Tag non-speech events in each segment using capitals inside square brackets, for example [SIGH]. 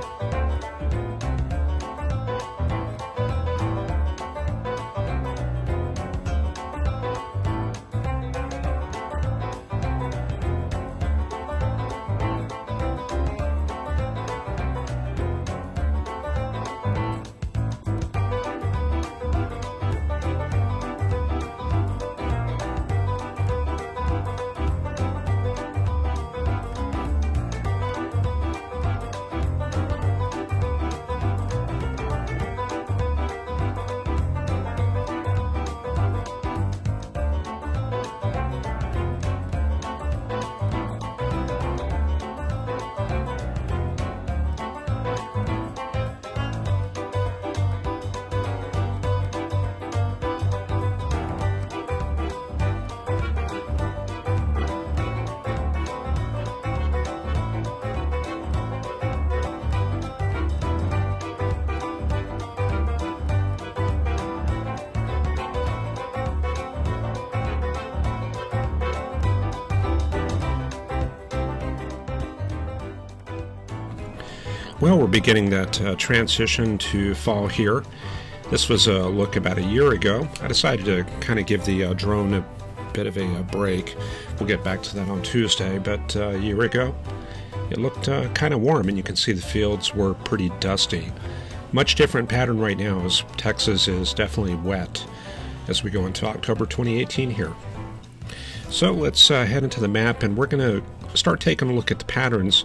you Well, we're beginning that uh, transition to fall here. This was a look about a year ago. I decided to kind of give the uh, drone a bit of a, a, break. We'll get back to that on Tuesday, but uh, a year ago it looked uh, kind of warm, and you can see the fields were pretty dusty. Much different pattern right now as Texas is definitely wet as we go into October 2018 here. So let's uh, head into the map, and we're going to start taking a look at the patterns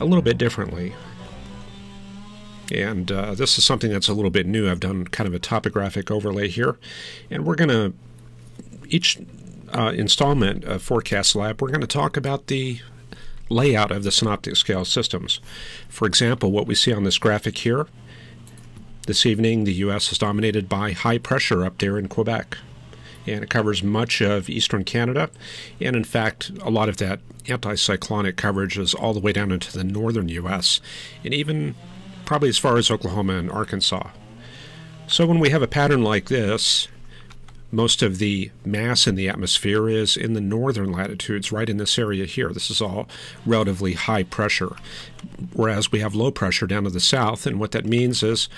a little bit differently. And uh, this is something that's a little bit new. I've done kind of a topographic overlay here. And we're going to, each uh, installment of Forecast Lab, we're going to talk about the layout of the synoptic scale systems. For example, what we see on this graphic here, this evening the U.S. is dominated by high pressure up there in Quebec. And it covers much of eastern Canada. And in fact, a lot of that anticyclonic coverage is all the way down into the northern U.S. and even probably as far as Oklahoma and Arkansas. So when we have a pattern like this, most of the mass in the atmosphere is in the northern latitudes, right in this area here. This is all relatively high pressure, whereas we have low pressure down to the south, and what that means is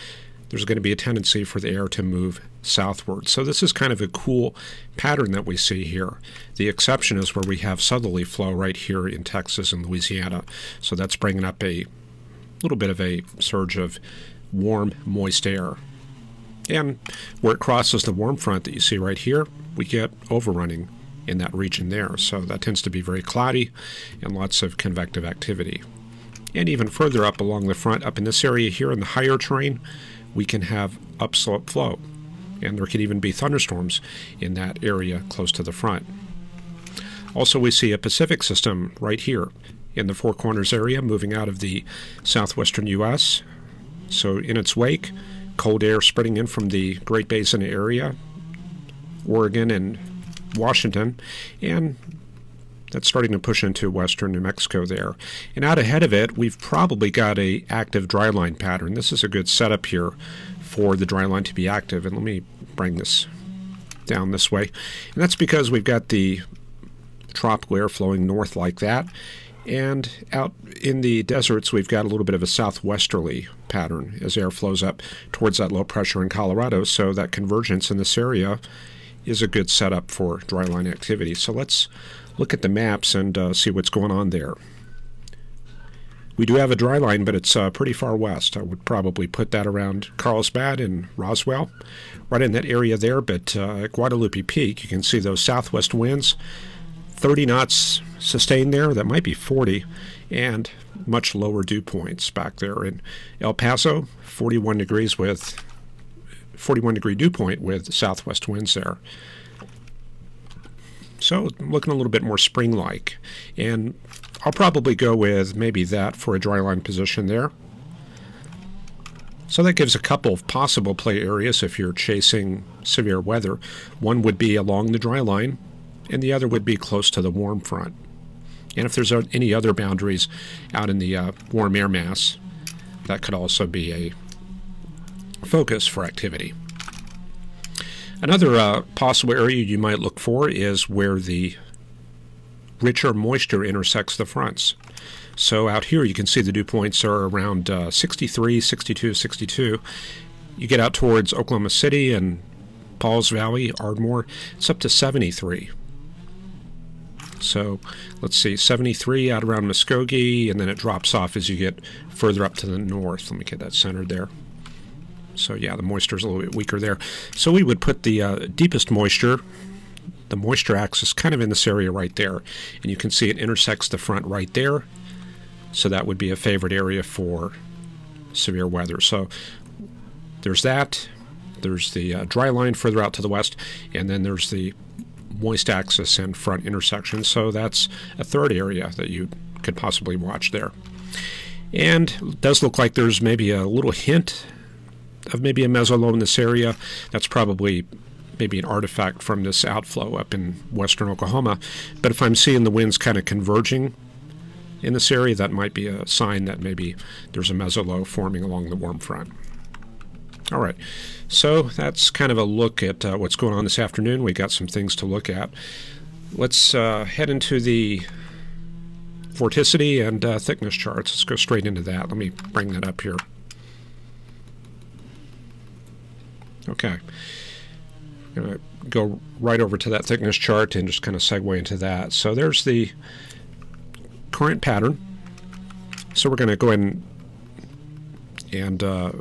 there's going to be a tendency for the air to move southward. So this is kind of a cool pattern that we see here. The exception is where we have southerly flow right here in Texas and Louisiana. So that's bringing up a little bit of a surge of warm, moist air. And where it crosses the warm front that you see right here, we get overrunning in that region there. So that tends to be very cloudy and lots of convective activity. And even further up along the front, up in this area here in the higher terrain, we can have upslope flow. And there can even be thunderstorms in that area close to the front. Also, we see a Pacific system right here in the Four Corners area, moving out of the southwestern U.S. So, in its wake, cold air spreading in from the Great Basin area, Oregon and Washington, and that's starting to push into western New Mexico there. And out ahead of it, we've probably got a active dry line pattern. This is a good setup here for the dry line to be active. And let me bring this down this way. And that's because we've got the tropical air flowing north like that. And out in the deserts, we've got a little bit of a southwesterly pattern as air flows up towards that low pressure in Colorado. So that convergence in this area is a good setup for dryline activity. So let's look at the maps and uh, see what's going on there. We do have a dry line, but it's uh, pretty far west. I would probably put that around Carlsbad and Roswell, right in that area there. But uh, at Guadalupe Peak, you can see those southwest winds 30 knots sustained there. That might be 40, and much lower dew points back there in El Paso, 41 degrees with 41 degree dew point with southwest winds there. So looking a little bit more spring-like, and I'll probably go with maybe that for a dry line position there. So that gives a couple of possible play areas if you're chasing severe weather. One would be along the dry line, and the other would be close to the warm front. And if there's any other boundaries out in the uh, warm air mass, that could also be a focus for activity. Another uh, possible area you might look for is where the richer moisture intersects the fronts. So out here you can see the dew points are around uh, 63, 62, 62. You get out towards Oklahoma City and Pauls Valley, Ardmore, it's up to 73. So let's see, 73 out around Muskogee, and then it drops off as you get further up to the north. Let me get that centered there. So yeah, the moisture is a little bit weaker there. So we would put the uh, deepest moisture, the moisture axis, kind of in this area right there. And you can see it intersects the front right there. So that would be a favorite area for severe weather. So there's that. There's the uh, dry line further out to the west, and then there's the moist axis and front intersection. So that's a third area that you could possibly watch there. And does look like there's maybe a little hint of maybe a mesolow in this area. That's probably maybe an artifact from this outflow up in western Oklahoma. But if I'm seeing the winds kind of converging in this area, that might be a sign that maybe there's a mesolow forming along the warm front. All right, so that's kind of a look at uh, what's going on this afternoon. We got some things to look at. Let's uh, head into the vorticity and uh, thickness charts. Let's go straight into that. Let me bring that up here. Okay. I'm going to go right over to that thickness chart and just kind of segue into that. So there's the current pattern. So we're going to go ahead and, and uh,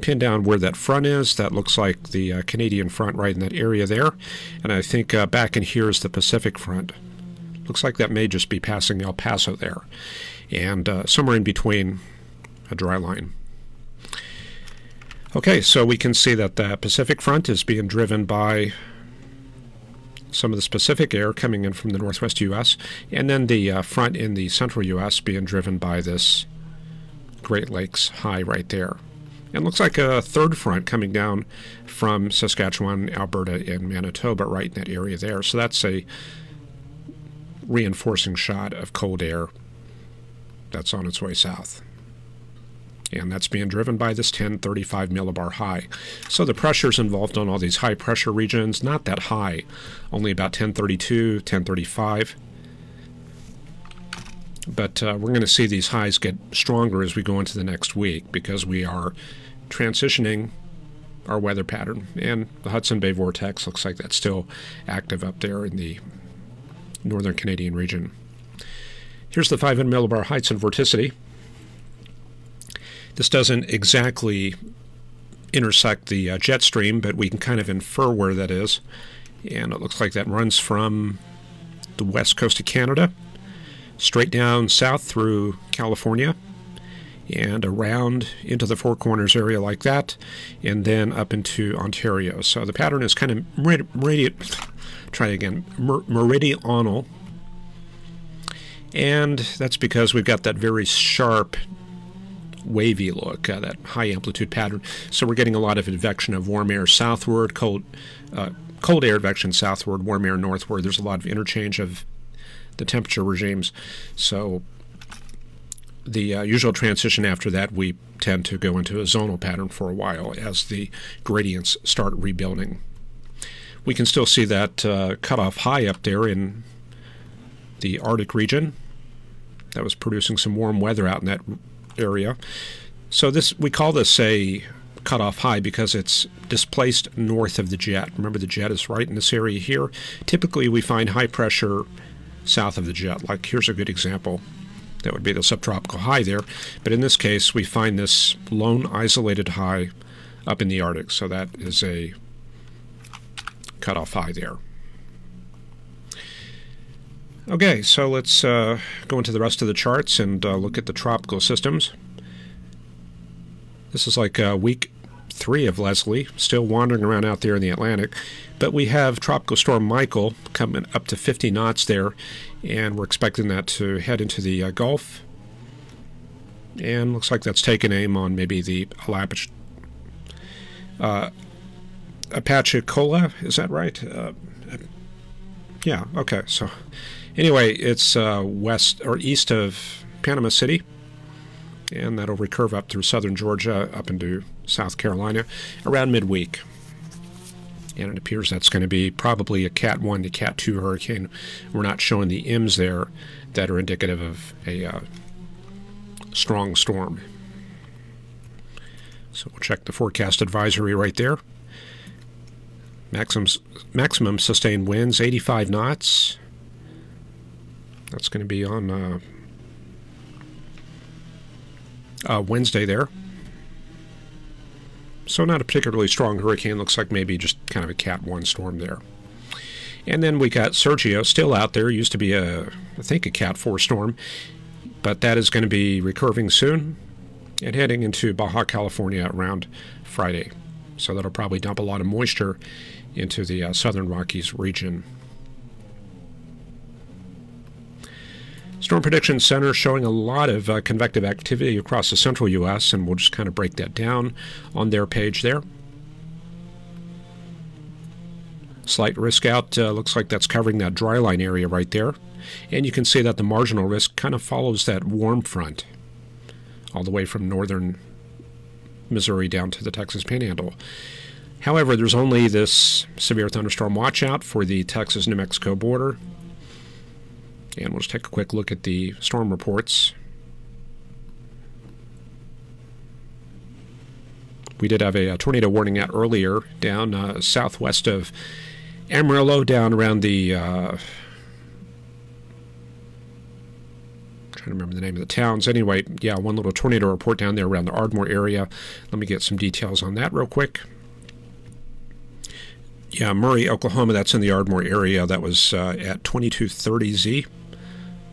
pin down where that front is. That looks like the uh, Canadian front right in that area there. And I think uh, back in here is the Pacific front. Looks like that may just be passing El Paso there. And uh, somewhere in between a dry line. Okay, so we can see that the Pacific front is being driven by some of the Pacific air coming in from the northwest U.S., and then the uh, front in the central U.S. being driven by this Great Lakes high right there. And looks like a third front coming down from Saskatchewan, Alberta, and Manitoba right in that area there. So that's a reinforcing shot of cold air that's on its way south and that's being driven by this 1035 millibar high. So the pressures involved on all these high pressure regions, not that high, only about 1032, 1035. But uh, we're going to see these highs get stronger as we go into the next week because we are transitioning our weather pattern. And the Hudson Bay Vortex looks like that's still active up there in the northern Canadian region. Here's the 500 millibar heights and vorticity. This doesn't exactly intersect the uh, jet stream, but we can kind of infer where that is. And it looks like that runs from the west coast of Canada, straight down south through California, and around into the Four Corners area like that, and then up into Ontario. So the pattern is kind of merid try again, mer meridional. And that's because we've got that very sharp wavy look, uh, that high amplitude pattern. So we're getting a lot of advection of warm air southward, cold, uh, cold air advection southward, warm air northward. There's a lot of interchange of the temperature regimes. So the uh, usual transition after that, we tend to go into a zonal pattern for a while as the gradients start rebuilding. We can still see that uh, cutoff high up there in the Arctic region that was producing some warm weather out in that area. So this we call this a cutoff high because it's displaced north of the jet. Remember the jet is right in this area here. Typically we find high pressure south of the jet. Like here's a good example. That would be the subtropical high there. But in this case we find this lone isolated high up in the Arctic. So that is a cutoff high there. Okay, so let's uh, go into the rest of the charts and uh, look at the tropical systems. This is like uh, week three of Leslie, still wandering around out there in the Atlantic. But we have Tropical Storm Michael coming up to 50 knots there, and we're expecting that to head into the uh, Gulf. And looks like that's taking aim on maybe the Apache, uh, Apalachicola, is that right? Uh, yeah, okay, so Anyway, it's uh, west or east of Panama City, and that'll recurve up through southern Georgia up into South Carolina around midweek. And it appears that's going to be probably a Cat 1 to Cat 2 hurricane. We're not showing the M's there that are indicative of a uh, strong storm. So we'll check the forecast advisory right there. Maximum, maximum sustained winds 85 knots. That's going to be on uh, uh, Wednesday there. So not a particularly strong hurricane. Looks like maybe just kind of a Cat 1 storm there. And then we got Sergio still out there. Used to be a, I think, a Cat 4 storm. But that is going to be recurving soon and heading into Baja California around Friday. So that'll probably dump a lot of moisture into the uh, southern Rockies region. Storm Prediction Center showing a lot of uh, convective activity across the central U.S., and we'll just kind of break that down on their page there. Slight risk out, uh, looks like that's covering that dry line area right there. And you can see that the marginal risk kind of follows that warm front all the way from northern Missouri down to the Texas Panhandle. However, there's only this severe thunderstorm watch out for the Texas New Mexico border and we'll just take a quick look at the storm reports. We did have a, a tornado warning out earlier down uh, southwest of Amarillo, down around the. Uh, trying to remember the name of the towns. Anyway, yeah, one little tornado report down there around the Ardmore area. Let me get some details on that real quick. Yeah, Murray, Oklahoma, that's in the Ardmore area. That was uh, at 2230Z.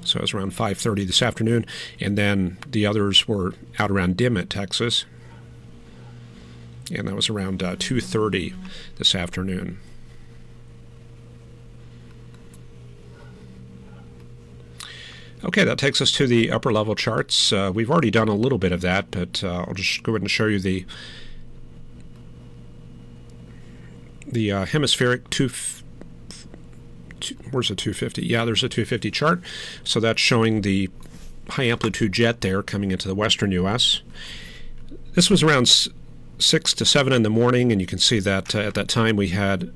So it was around 5:30 this afternoon, and then the others were out around Dimmitt, Texas, and that was around uh, 2:30 this afternoon. Okay, that takes us to the upper level charts. Uh, we've already done a little bit of that, but uh, I'll just go ahead and show you the the uh, hemispheric two where's the 250? Yeah, there's a 250 chart. So that's showing the high amplitude jet there coming into the western U.S. This was around 6 to 7 in the morning, and you can see that uh, at that time we had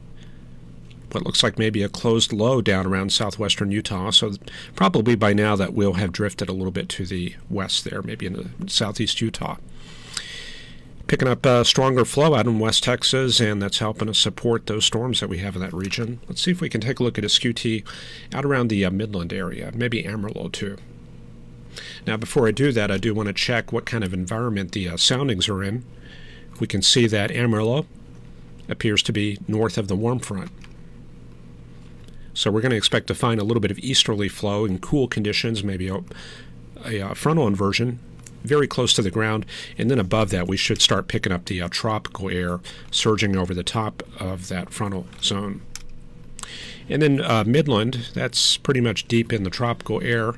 what looks like maybe a closed low down around southwestern Utah. So probably by now that will have drifted a little bit to the west there, maybe in the southeast Utah picking up a stronger flow out in West Texas, and that's helping us support those storms that we have in that region. Let's see if we can take a look at a skew-T out around the uh, Midland area, maybe Amarillo too. Now, before I do that, I do want to check what kind of environment the uh, soundings are in. We can see that Amarillo appears to be north of the warm front. So we're going to expect to find a little bit of easterly flow in cool conditions, maybe a, a, a frontal inversion very close to the ground. And then above that, we should start picking up the uh, tropical air surging over the top of that frontal zone. And then uh, Midland, that's pretty much deep in the tropical air,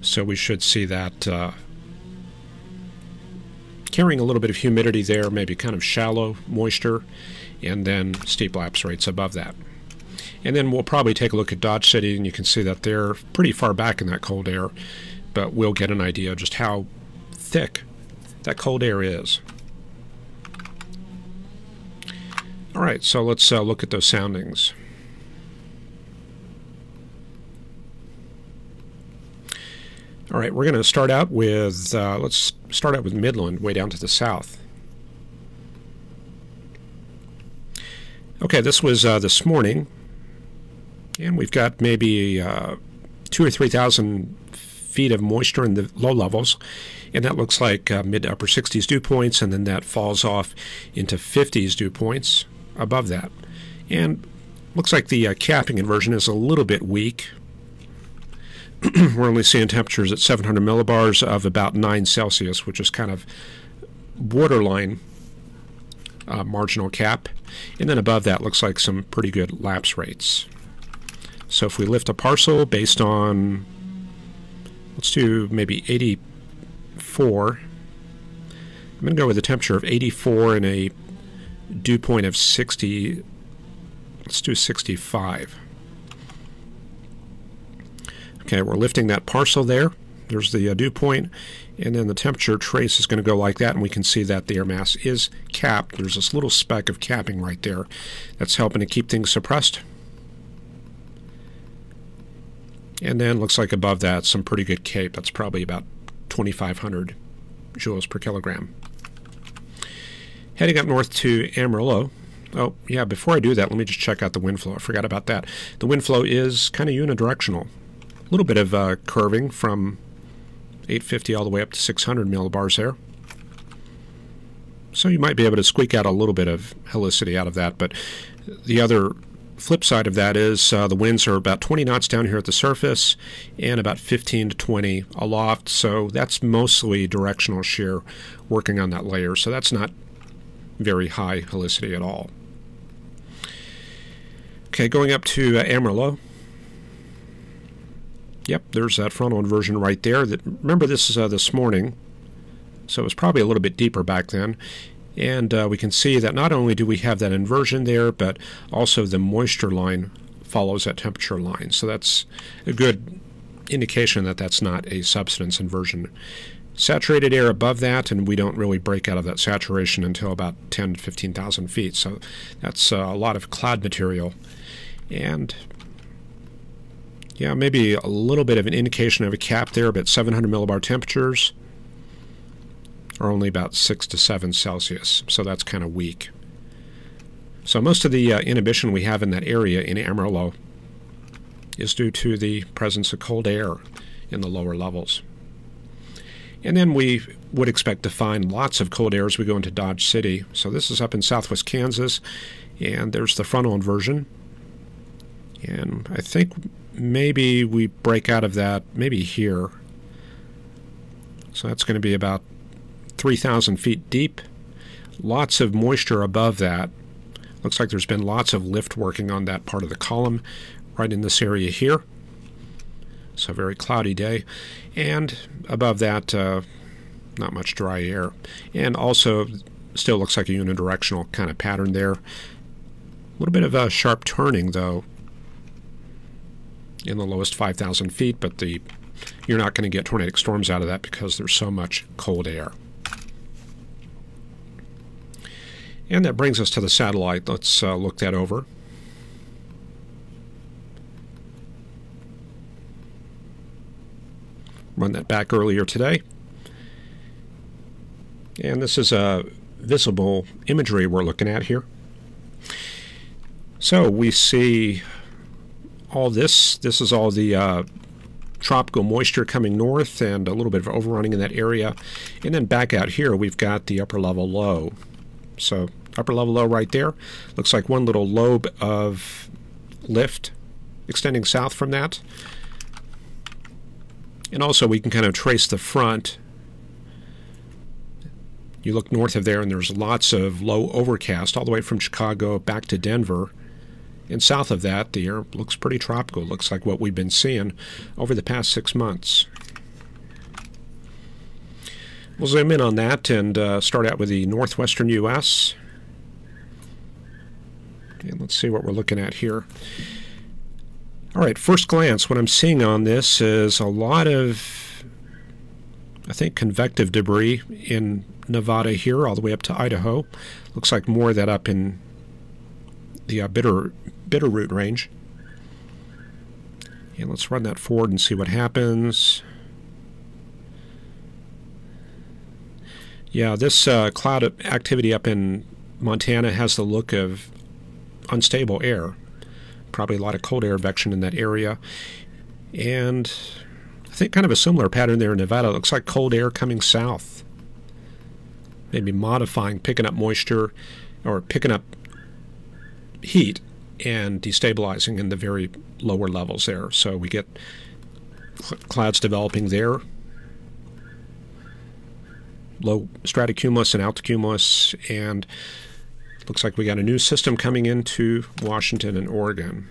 so we should see that uh, carrying a little bit of humidity there, maybe kind of shallow moisture, and then steep lapse rates above that. And then we'll probably take a look at Dodge City, and you can see that they're pretty far back in that cold air, but we'll get an idea just how thick that cold air is. All right, so let's uh, look at those soundings. All right, we're going to start out with, uh, let's start out with Midland, way down to the south. Okay, this was uh, this morning, and we've got maybe uh, two or 3,000 feet of moisture in the low levels, and that looks like uh, mid to upper 60s dew points, and then that falls off into 50s dew points above that. And looks like the uh, capping inversion is a little bit weak. [CLEARS THROAT] We're only seeing temperatures at 700 millibars of about 9 Celsius, which is kind of borderline uh, marginal cap. And then above that looks like some pretty good lapse rates. So if we lift a parcel based on, let's do maybe 80 84. I'm going to go with a temperature of 84 and a dew point of 60. Let's do 65. Okay, we're lifting that parcel there. There's the uh, dew point, and then the temperature trace is going to go like that, and we can see that the air mass is capped. There's this little speck of capping right there. That's helping to keep things suppressed. And then looks like above that, some pretty good CAPE. That's probably about 2,500 joules per kilogram. Heading up north to Amarillo. Oh, yeah, before I do that, let me just check out the wind flow. I forgot about that. The wind flow is kind of unidirectional. A little bit of uh, curving from 850 all the way up to 600 millibars there. So you might be able to squeak out a little bit of helicity out of that, but the other flip side of that is uh, the winds are about 20 knots down here at the surface and about 15 to 20 aloft. So that's mostly directional shear working on that layer. So that's not very high helicity at all. Okay, going up to uh, Amarillo. Yep, there's that frontal inversion right there. That Remember, this is uh, this morning, so it was probably a little bit deeper back then. And uh, we can see that not only do we have that inversion there, but also the moisture line follows that temperature line. So that's a good indication that that's not a subsidence inversion. Saturated air above that, and we don't really break out of that saturation until about 10 to 15,000 feet. So that's uh, a lot of cloud material. And yeah, maybe a little bit of an indication of a cap there, but 700 millibar temperatures are only about 6 to 7 Celsius, so that's kind of weak. So most of the uh, inhibition we have in that area in Amarillo is due to the presence of cold air in the lower levels. And then we would expect to find lots of cold air as we go into Dodge City. So this is up in southwest Kansas, and there's the frontal inversion. And I think maybe we break out of that maybe here. So that's going to be about 3,000 feet deep. Lots of moisture above that. Looks like there's been lots of lift working on that part of the column right in this area here. So very cloudy day. And above that, uh, not much dry air. And also still looks like a unidirectional kind of pattern there. A little bit of a sharp turning, though, in the lowest 5,000 feet, but the you're not going to get tornadic storms out of that because there's so much cold air. And that brings us to the satellite. Let's uh, look that over. Run that back earlier today. And this is a visible imagery we're looking at here. So we see all this. This is all the uh, tropical moisture coming north and a little bit of overrunning in that area. And then back out here, we've got the upper level low. So upper level low right there. Looks like one little lobe of lift extending south from that. And also we can kind of trace the front. You look north of there and there's lots of low overcast all the way from Chicago back to Denver. And south of that, the air looks pretty tropical. Looks like what we've been seeing over the past six months. We'll zoom in on that and uh, start out with the northwestern U.S. And let's see what we're looking at here. All right, first glance, what I'm seeing on this is a lot of, I think, convective debris in Nevada here, all the way up to Idaho. Looks like more of that up in the uh, bitter Bitterroot range. And let's run that forward and see what happens. Yeah, this uh, cloud activity up in Montana has the look of unstable air. Probably a lot of cold air advection in that area. And I think kind of a similar pattern there in Nevada. It looks like cold air coming south. Maybe modifying, picking up moisture or picking up heat and destabilizing in the very lower levels there. So we get clouds developing there low stratocumulus and altocumulus, and looks like we got a new system coming into Washington and Oregon.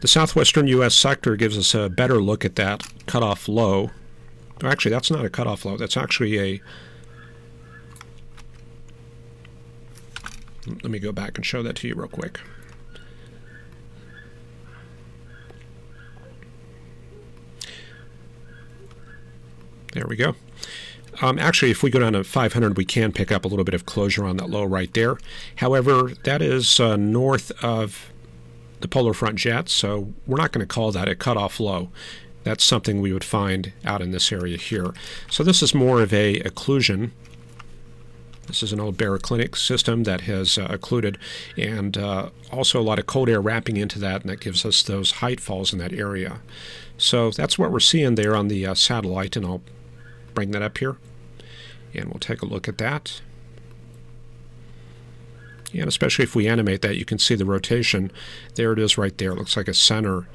The southwestern U.S. sector gives us a better look at that cutoff low. Actually, that's not a cutoff low. That's actually a... Let me go back and show that to you real quick. There we go. Um, actually, if we go down to 500, we can pick up a little bit of closure on that low right there. However, that is uh, north of the polar front jet, so we're not going to call that a cutoff low. That's something we would find out in this area here. So this is more of a occlusion. This is an old baroclinic system that has uh, occluded and uh, also a lot of cold air wrapping into that and that gives us those height falls in that area. So that's what we're seeing there on the uh, satellite and I'll bring that up here and we'll take a look at that. And especially if we animate that, you can see the rotation. There it is right there. It looks like a center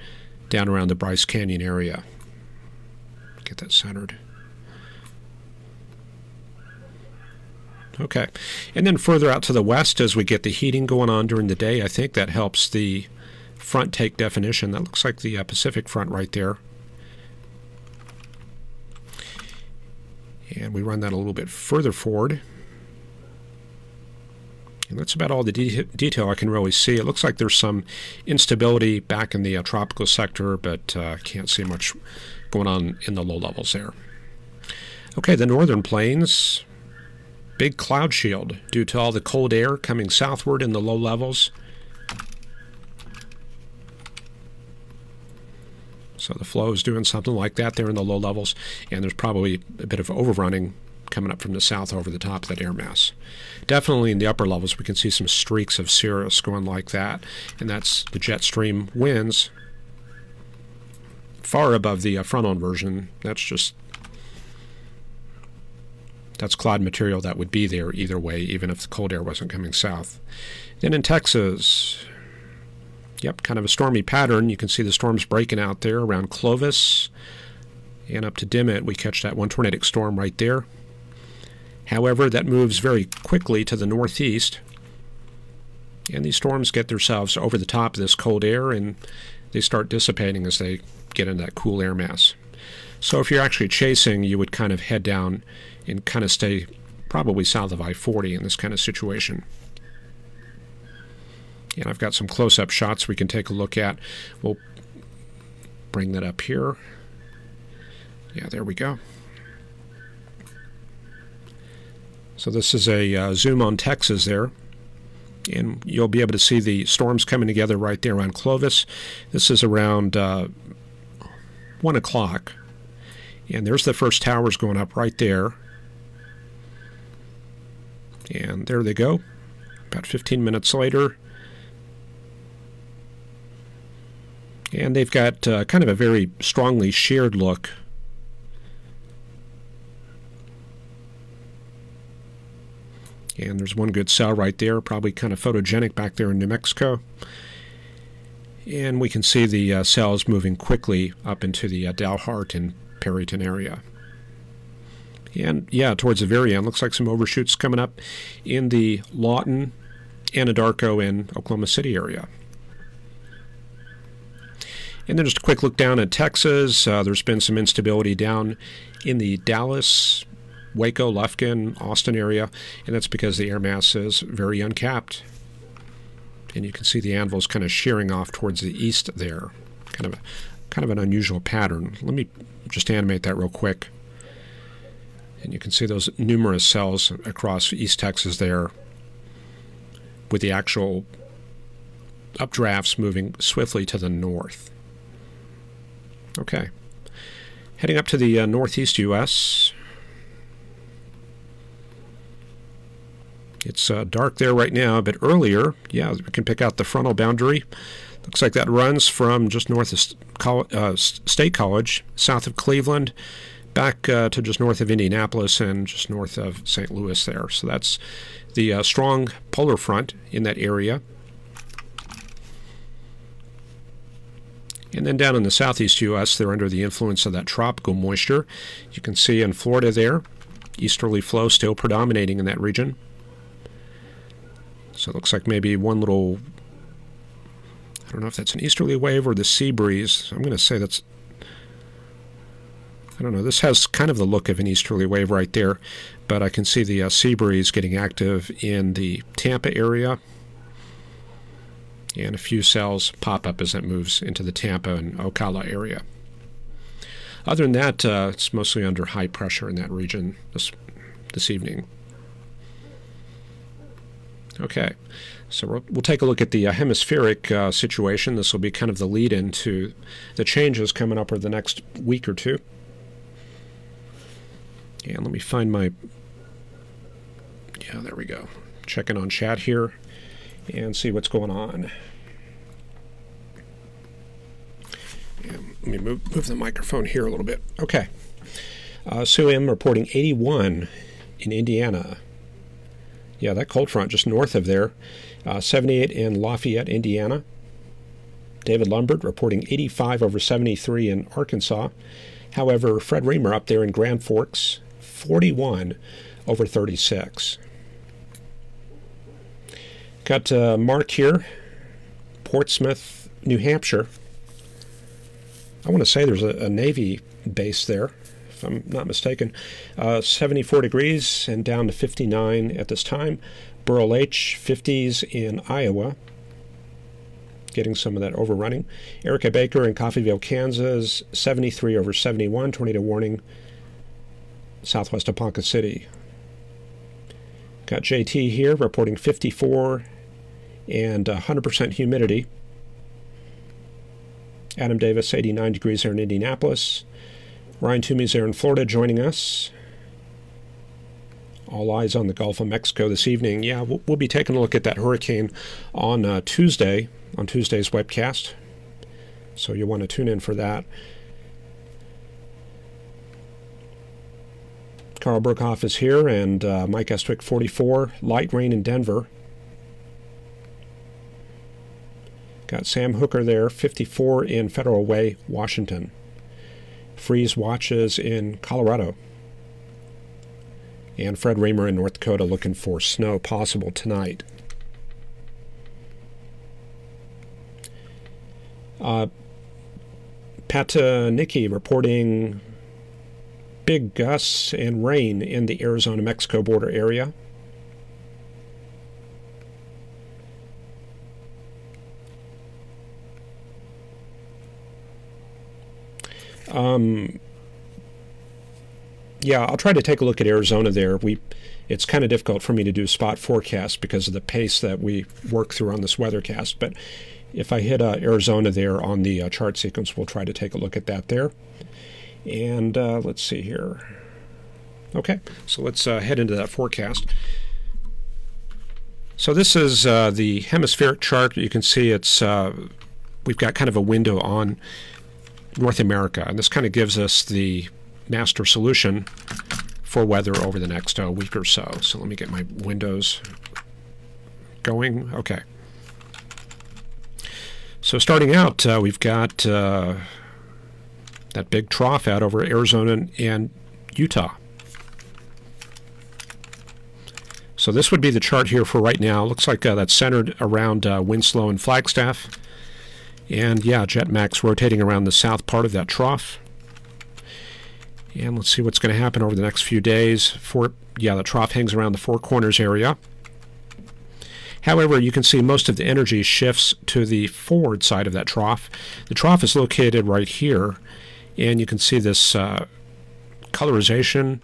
down around the Bryce Canyon area. Get that centered. Okay. And then further out to the west, as we get the heating going on during the day, I think that helps the front take definition. That looks like the uh, Pacific front right there. And we run that a little bit further forward. And that's about all the de detail I can really see. It looks like there's some instability back in the uh, tropical sector, but uh, can't see much going on in the low levels there. Okay, the northern plains, big cloud shield due to all the cold air coming southward in the low levels. So the flow is doing something like that there in the low levels, and there's probably a bit of overrunning coming up from the south over the top of that air mass. Definitely in the upper levels, we can see some streaks of cirrus going like that, and that's the jet stream winds far above the uh, frontal inversion. That's just that's cloud material that would be there either way, even if the cold air wasn't coming south. Then in Texas, yep, kind of a stormy pattern. You can see the storms breaking out there around Clovis and up to Dimmitt. We catch that one tornadic storm right there. However, that moves very quickly to the northeast, and these storms get themselves over the top of this cold air and they start dissipating as they get into that cool air mass. So if you're actually chasing, you would kind of head down and kind of stay probably south of I-40 in this kind of situation. And I've got some close-up shots we can take a look at. We'll bring that up here. Yeah, there we go. So this is a uh, zoom on Texas there. And you'll be able to see the storms coming together right there around Clovis. This is around uh, 1 o'clock. And there's the first towers going up right there. And there they go. About 15 minutes later. And they've got uh, kind of a very strongly sheared look And there's one good cell right there, probably kind of photogenic back there in New Mexico. And we can see the uh, cells moving quickly up into the uh, Dalhart and Perryton area. And yeah, towards the very end, looks like some overshoots coming up in the Lawton, Anadarko, and Oklahoma City area. And then just a quick look down at Texas. Uh, there's been some instability down in the Dallas, Waco, Lufkin, Austin area, and that's because the air mass is very uncapped. And you can see the anvils kind of shearing off towards the east there. Kind of a, kind of an unusual pattern. Let me just animate that real quick. And you can see those numerous cells across East Texas there with the actual updrafts moving swiftly to the north. Okay. Heading up to the uh, northeast U.S., It's uh, dark there right now, but earlier, yeah, we can pick out the frontal boundary. Looks like that runs from just north of uh, State College, south of Cleveland, back uh, to just north of Indianapolis and just north of St. Louis there. So that's the uh, strong polar front in that area. And then down in the southeast U.S., they're under the influence of that tropical moisture. You can see in Florida there, easterly flow still predominating in that region. So it looks like maybe one little, I don't know if that's an easterly wave or the sea breeze. I'm going to say that's, I don't know, this has kind of the look of an easterly wave right there, but I can see the uh, sea breeze getting active in the Tampa area. And a few cells pop up as it moves into the Tampa and Ocala area. Other than that, uh, it's mostly under high pressure in that region this, this evening. Okay, so we'll, we'll take a look at the uh, hemispheric uh, situation. This will be kind of the lead into the changes coming up over the next week or two. And let me find my. Yeah, there we go. Checking on chat here and see what's going on. let me move, move the microphone here a little bit. Okay. Uh, Sue M reporting 81 in Indiana. Yeah, that cold front just north of there. Uh, 78 in Lafayette, Indiana. David Lumbert reporting 85 over 73 in Arkansas. However, Fred Reamer up there in Grand Forks, 41 over 36. Got uh, Mark here, Portsmouth, New Hampshire. I want to say there's a, a Navy base there if I'm not mistaken. Uh, 74 degrees and down to 59 at this time. Burl H, 50s in Iowa. Getting some of that overrunning. Erica Baker in Coffeyville, Kansas, 73 over 71, tornado warning, southwest of Ponca City. Got JT here reporting 54 and 100% humidity. Adam Davis, 89 degrees here in Indianapolis. Ryan Toomey's there in Florida joining us. All eyes on the Gulf of Mexico this evening. Yeah, we'll, we'll be taking a look at that hurricane on uh, Tuesday, on Tuesday's webcast. So you'll want to tune in for that. Carl Burkhoff is here, and uh, Mike Estwick, 44. Light rain in Denver. Got Sam Hooker there, 54 in Federal Way, Washington freeze watches in Colorado. And Fred Reamer in North Dakota looking for snow possible tonight. Uh, Nicky reporting big gusts and rain in the Arizona Mexico border area. Um, yeah, I'll try to take a look at Arizona there. We, it's kind of difficult for me to do spot forecast because of the pace that we work through on this weathercast. But if I hit uh, Arizona there on the uh, chart sequence, we'll try to take a look at that there. And uh, let's see here. Okay, so let's uh, head into that forecast. So this is uh, the hemispheric chart. You can see it's uh, we've got kind of a window on North America. And this kind of gives us the master solution for weather over the next uh, week or so. So let me get my windows going. Okay. So starting out, uh, we've got uh, that big trough out over Arizona and Utah. So this would be the chart here for right now. Looks like uh, that's centered around uh, Winslow and Flagstaff. And yeah, jet max rotating around the south part of that trough. And let's see what's going to happen over the next few days. For yeah, the trough hangs around the Four Corners area. However, you can see most of the energy shifts to the forward side of that trough. The trough is located right here, and you can see this uh, colorization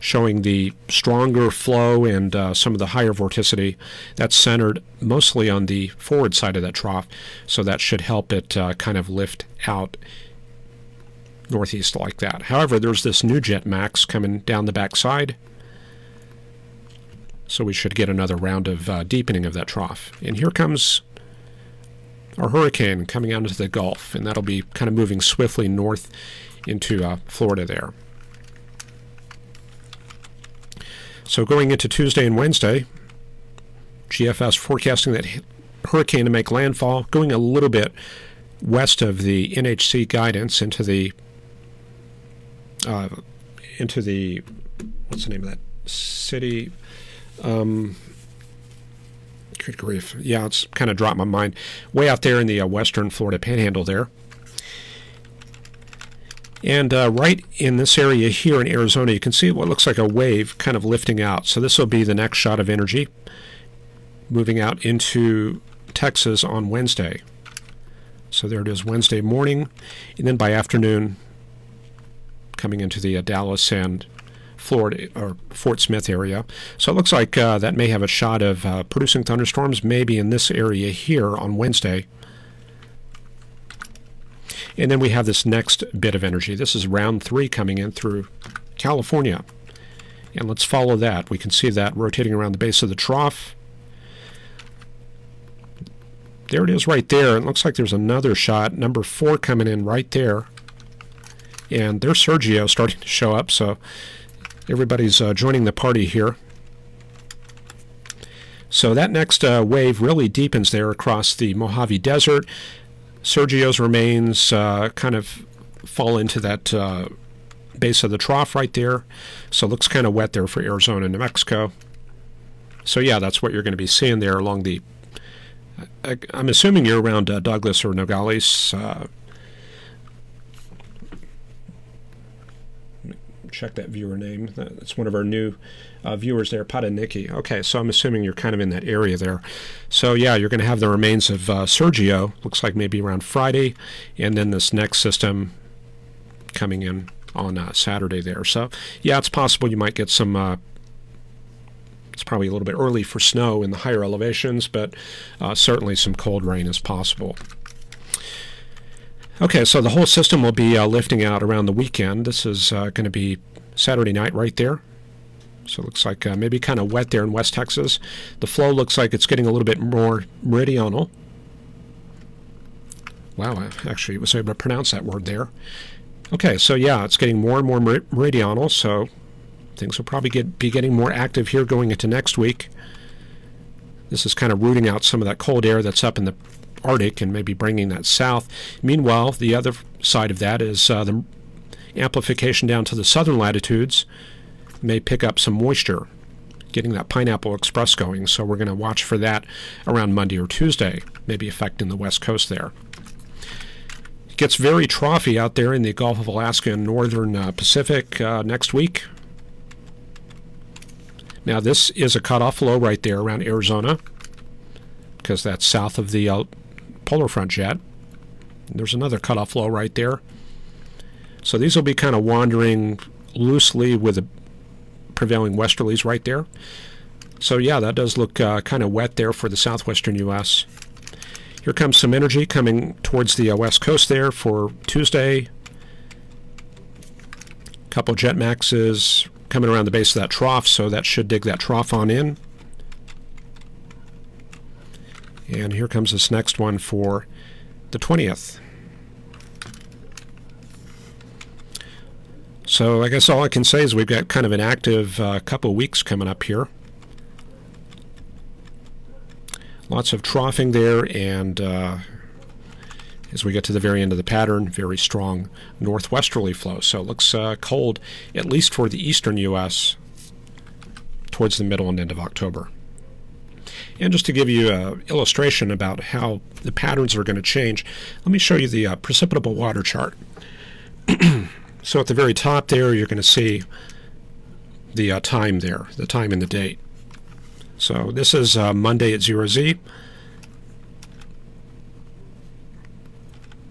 showing the stronger flow and uh, some of the higher vorticity. That's centered mostly on the forward side of that trough, so that should help it uh, kind of lift out northeast like that. However, there's this new jet max coming down the back side, so we should get another round of uh, deepening of that trough. And here comes our hurricane coming out into the Gulf, and that'll be kind of moving swiftly north into uh, Florida there. So going into Tuesday and Wednesday, GFS forecasting that hurricane to make landfall, going a little bit west of the NHC guidance into the uh, into the what's the name of that city? Um, good grief! Yeah, it's kind of dropped my mind. Way out there in the uh, western Florida Panhandle there. And uh, right in this area here in Arizona, you can see what looks like a wave kind of lifting out. So this will be the next shot of energy moving out into Texas on Wednesday. So there it is Wednesday morning. And then by afternoon, coming into the uh, Dallas and Florida or Fort Smith area. So it looks like uh, that may have a shot of uh, producing thunderstorms maybe in this area here on Wednesday. And then we have this next bit of energy. This is round three coming in through California. And let's follow that. We can see that rotating around the base of the trough. There it is right there. It looks like there's another shot, number four coming in right there. And there's Sergio starting to show up, so everybody's uh, joining the party here. So that next uh, wave really deepens there across the Mojave Desert. Sergio's remains uh, kind of fall into that uh, base of the trough right there. So it looks kind of wet there for Arizona and New Mexico. So yeah, that's what you're going to be seeing there along the I, am assuming you're around uh, Douglas or Nogales. Uh, check that viewer name. That's one of our new uh, viewers there, Pataniki. Okay, so I'm assuming you're kind of in that area there. So yeah, you're going to have the remains of uh, Sergio. Looks like maybe around Friday, and then this next system coming in on uh, Saturday there. So yeah, it's possible you might get some uh, it's probably a little bit early for snow in the higher elevations, but uh, certainly some cold rain is possible. Okay, so the whole system will be uh, lifting out around the weekend. This is uh, going to be Saturday night right there. So it looks like uh, maybe kind of wet there in West Texas. The flow looks like it's getting a little bit more meridional. Wow, I actually was able to pronounce that word there. Okay, so yeah, it's getting more and more meridional, so Things will probably get, be getting more active here going into next week. This is kind of rooting out some of that cold air that's up in the Arctic and maybe bringing that south. Meanwhile, the other side of that is uh, the amplification down to the southern latitudes may pick up some moisture, getting that pineapple express going. So we're going to watch for that around Monday or Tuesday, maybe affecting the west coast there. It gets very troughy out there in the Gulf of Alaska and northern uh, Pacific uh, next week. Now this is a cutoff low right there around Arizona because that's south of the uh, polar front jet. There's another cutoff low right there. So these will be kind of wandering loosely with the prevailing westerlies right there. So yeah, that does look uh, kind of wet there for the southwestern U.S. Here comes some energy coming towards the uh, west coast there for Tuesday. A couple jet maxes coming around the base of that trough, so that should dig that trough on in. And here comes this next one for the 20th. So I guess all I can say is we've got kind of an active uh, couple weeks coming up here. Lots of troughing there and uh, as we get to the very end of the pattern, very strong northwesterly flow. So it looks uh, cold, at least for the eastern U.S., towards the middle and end of October. And just to give you an illustration about how the patterns are going to change, let me show you the uh, precipitable water chart. [CLEARS THROAT] so at the very top there, you're going to see the uh, time there, the time and the date. So this is uh, Monday at 0Z.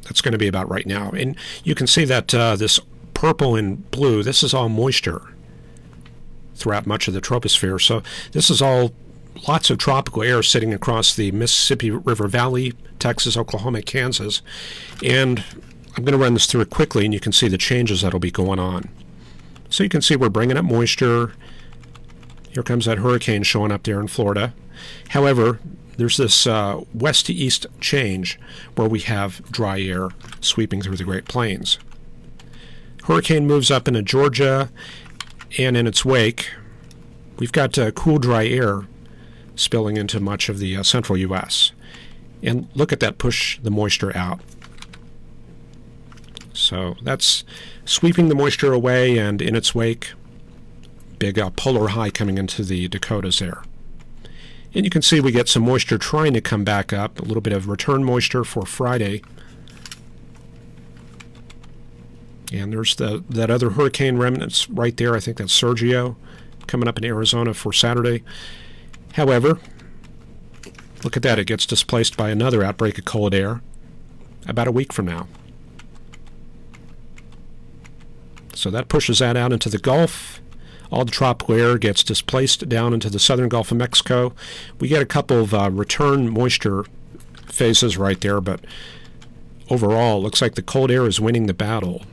That's going to be about right now. And you can see that uh, this purple and blue, this is all moisture throughout much of the troposphere. So this is all lots of tropical air sitting across the Mississippi River Valley, Texas, Oklahoma, Kansas. And I'm going to run this through quickly, and you can see the changes that'll be going on. So you can see we're bringing up moisture. Here comes that hurricane showing up there in Florida. However, there's this uh, west to east change where we have dry air sweeping through the Great Plains. Hurricane moves up into Georgia, and in its wake, we've got uh, cool, dry air spilling into much of the uh, central U.S. And look at that push the moisture out. So that's sweeping the moisture away, and in its wake, big uh, polar high coming into the Dakotas there. And you can see we get some moisture trying to come back up, a little bit of return moisture for Friday. And there's the that other hurricane remnants right there. I think that's Sergio coming up in Arizona for Saturday. However, look at that. It gets displaced by another outbreak of cold air about a week from now. So that pushes that out into the Gulf. All the tropical air gets displaced down into the southern Gulf of Mexico. We get a couple of uh, return moisture phases right there, but overall, looks like the cold air is winning the battle.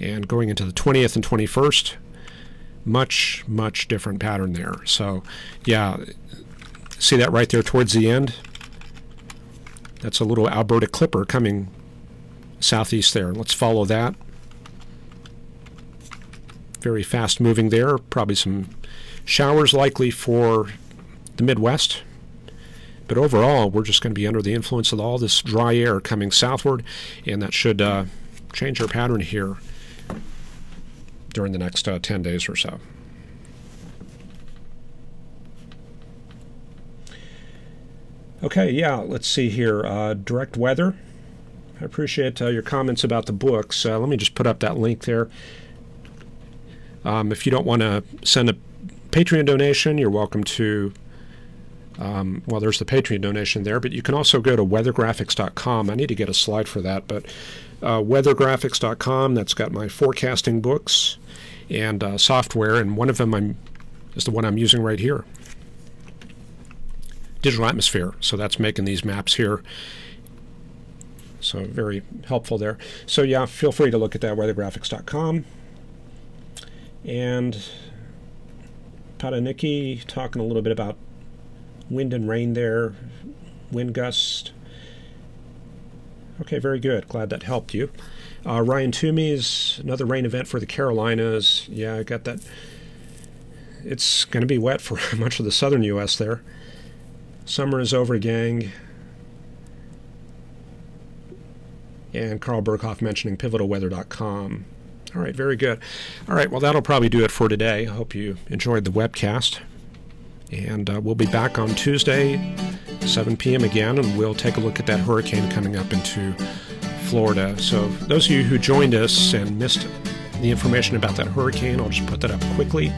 And going into the 20th and 21st, much, much different pattern there. So, yeah, see that right there towards the end? That's a little Alberta Clipper coming southeast there. Let's follow that. Very fast moving there. Probably some showers likely for the Midwest. But overall, we're just going to be under the influence of all this dry air coming southward, and that should uh, change our pattern here during the next uh, 10 days or so. Okay, yeah, let's see here. Uh, direct weather. I appreciate uh, your comments about the books. Uh, let me just put up that link there. Um, if you don't want to send a Patreon donation, you're welcome to. Um, well, there's the Patreon donation there, but you can also go to weathergraphics.com. I need to get a slide for that, but uh, weathergraphics.com, that's got my forecasting books and uh, software, and one of them I'm, is the one I'm using right here digital atmosphere. So that's making these maps here. So very helpful there. So yeah, feel free to look at that, weathergraphics.com. And Pataniki talking a little bit about wind and rain there, wind gust. Okay, very good. Glad that helped you. Uh, Ryan Toomey's another rain event for the Carolinas. Yeah, I got that. It's going to be wet for [LAUGHS] much of the southern U.S. there. Summer is over, gang. And Carl Burkhoff mentioning pivotalweather.com. All right, very good. All right, well, that'll probably do it for today. I hope you enjoyed the webcast. And uh, we'll be back on Tuesday, 7 p.m. again, and we'll take a look at that hurricane coming up into Florida. So, those of you who joined us and missed the information about that hurricane, I'll just put that up quickly.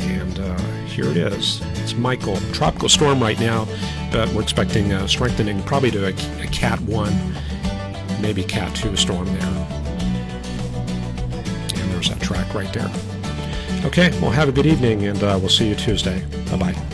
And uh, here it is. It's Michael. Tropical storm right now, but we're expecting uh, strengthening probably to a, a Cat 1, maybe Cat 2 storm there. And there's that track right there. Okay, well, have a good evening, and uh, we'll see you Tuesday. Bye bye.